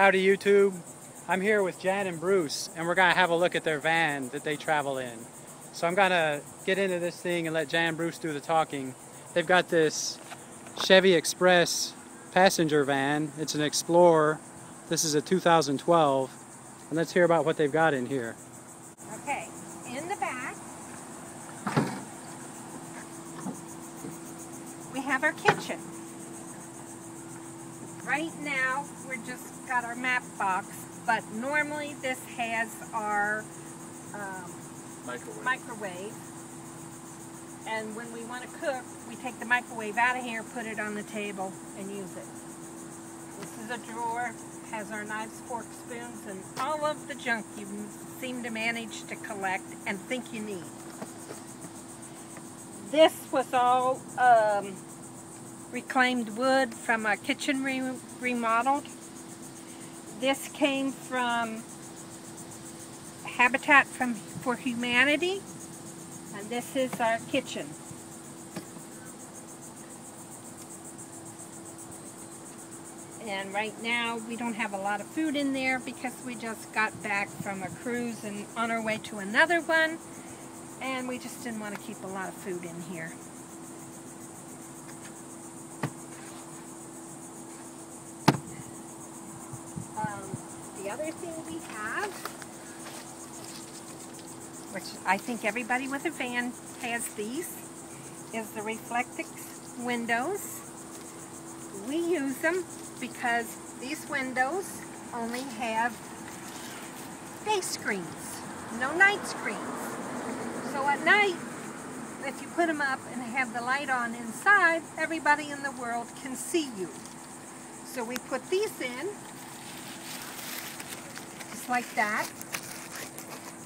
Howdy YouTube. I'm here with Jan and Bruce and we're going to have a look at their van that they travel in. So I'm going to get into this thing and let Jan and Bruce do the talking. They've got this Chevy Express passenger van. It's an Explorer. This is a 2012. And let's hear about what they've got in here. Okay, in the back we have our kitchen. Right now we're just got our map box, but normally this has our um, Microwave. microwave. And when we want to cook, we take the microwave out of here, put it on the table, and use it. This is a drawer, has our knives, forks, spoons, and all of the junk you seem to manage to collect and think you need. This was all um, reclaimed wood from a kitchen re remodeled. This came from Habitat from, for Humanity, and this is our kitchen. And right now we don't have a lot of food in there because we just got back from a cruise and on our way to another one. And we just didn't want to keep a lot of food in here. Um, the other thing we have, which I think everybody with a van has these, is the Reflectix windows. We use them because these windows only have day screens, no night screens. So at night, if you put them up and have the light on inside, everybody in the world can see you. So we put these in, just like that.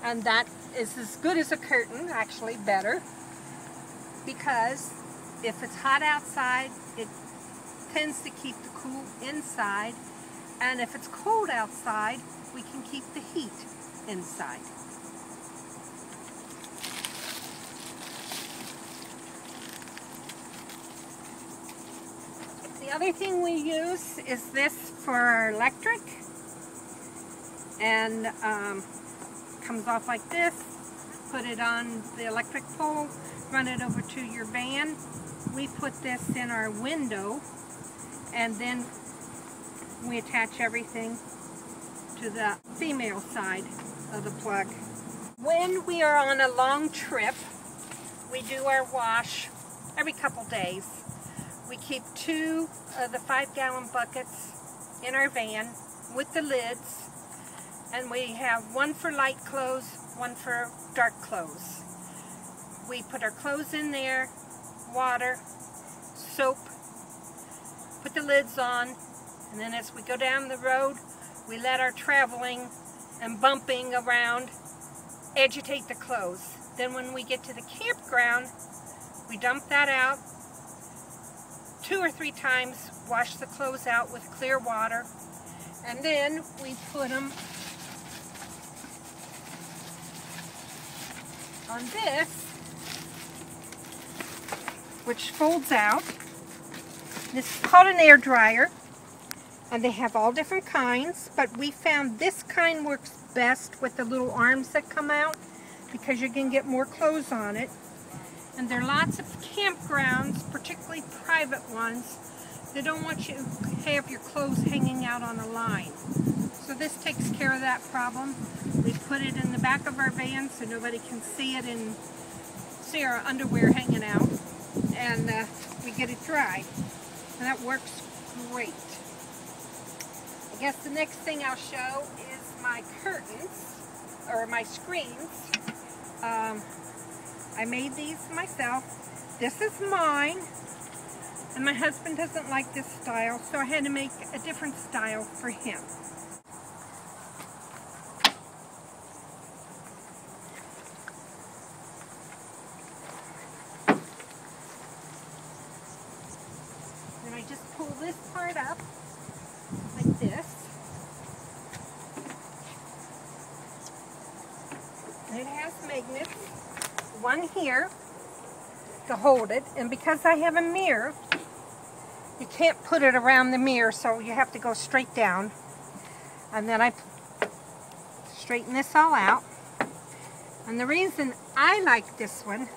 And that is as good as a curtain, actually better, because if it's hot outside, it tends to keep the cool inside. And if it's cold outside, we can keep the heat inside. The other thing we use is this for our electric. And um, comes off like this. Put it on the electric pole, run it over to your van. We put this in our window and then we attach everything to the female side of the plug. When we are on a long trip, we do our wash every couple days. We keep two of the five gallon buckets in our van with the lids and we have one for light clothes, one for dark clothes. We put our clothes in there, water, soap, put the lids on, and then as we go down the road, we let our traveling and bumping around agitate the clothes. Then when we get to the campground, we dump that out two or three times, wash the clothes out with clear water, and then we put them on this, which folds out. This is called an air dryer, and they have all different kinds, but we found this kind works best with the little arms that come out because you can get more clothes on it. And there are lots of campgrounds, particularly private ones, that don't want you to have your clothes hanging out on a line. So this takes care of that problem. We put it in the back of our van so nobody can see it and see our underwear hanging out. And uh, we get it dry. And that works great. I guess the next thing I'll show is my curtains, or my screens. Um, I made these myself. This is mine. And my husband doesn't like this style, so I had to make a different style for him. And I just pull this part up like this. It has magnets, one here to hold it, and because I have a mirror, you can't put it around the mirror, so you have to go straight down. And then I straighten this all out. And the reason I like this one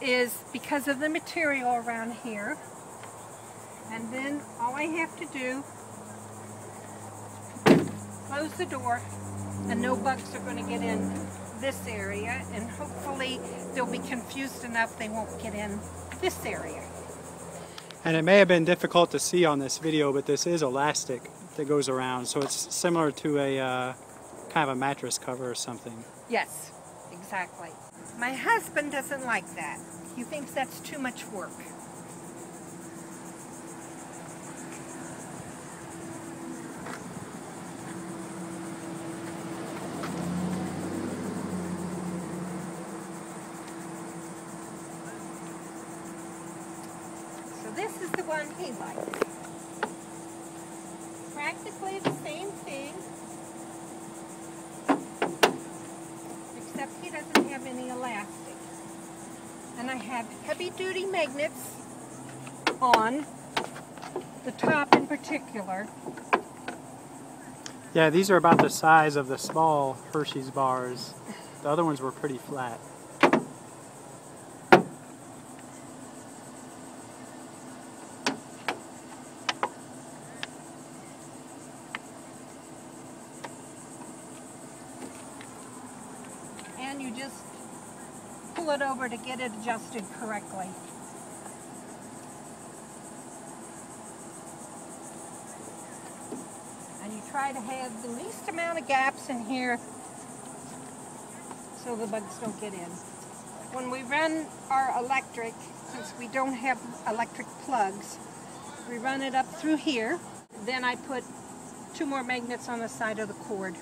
is because of the material around here. And then all I have to do, close the door, and no bugs are going to get in this area. And hopefully they'll be confused enough they won't get in this area. And it may have been difficult to see on this video, but this is elastic that goes around. So it's similar to a uh, kind of a mattress cover or something. Yes, exactly. My husband doesn't like that. He thinks that's too much work. This is the one he likes. Practically the same thing, except he doesn't have any elastic. And I have heavy duty magnets on the top in particular. Yeah, these are about the size of the small Hershey's bars. The other ones were pretty flat. And you just pull it over to get it adjusted correctly. And you try to have the least amount of gaps in here so the bugs don't get in. When we run our electric, since we don't have electric plugs, we run it up through here. Then I put two more magnets on the side of the cord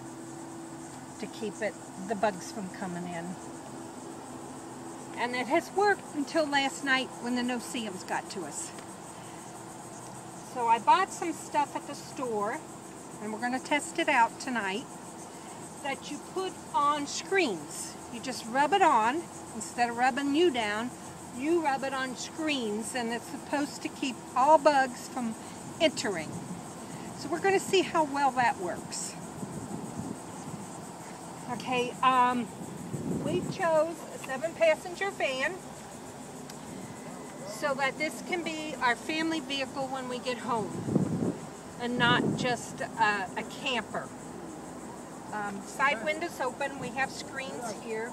to keep it the bugs from coming in. And it has worked until last night when the no-see-ums got to us. So I bought some stuff at the store, and we're going to test it out tonight, that you put on screens. You just rub it on, instead of rubbing you down, you rub it on screens, and it's supposed to keep all bugs from entering. So we're going to see how well that works. Okay, um, we chose a seven passenger van so that this can be our family vehicle when we get home and not just uh, a camper. Um, side windows open, we have screens here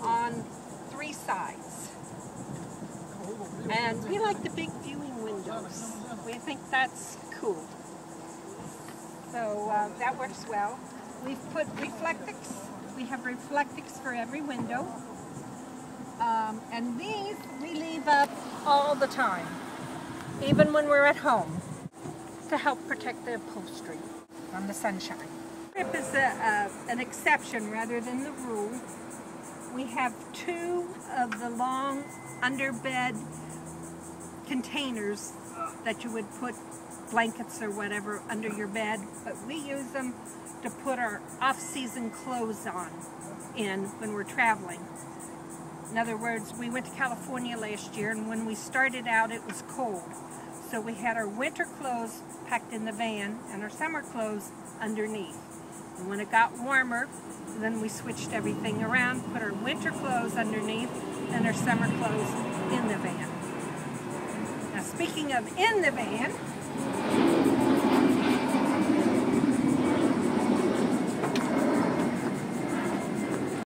on three sides. And we like the big viewing windows. We think that's cool. So uh, that works well. We've put reflectix. We have reflectix for every window. Um, and these we leave up all the time, even when we're at home, to help protect the upholstery from the sunshine. Strip is a, an exception rather than the rule. We have two of the long underbed containers that you would put blankets or whatever under your bed, but we use them to put our off-season clothes on in when we're traveling. In other words, we went to California last year and when we started out it was cold. So we had our winter clothes packed in the van and our summer clothes underneath. And when it got warmer, then we switched everything around, put our winter clothes underneath and our summer clothes in the van. Now speaking of in the van, Thank you.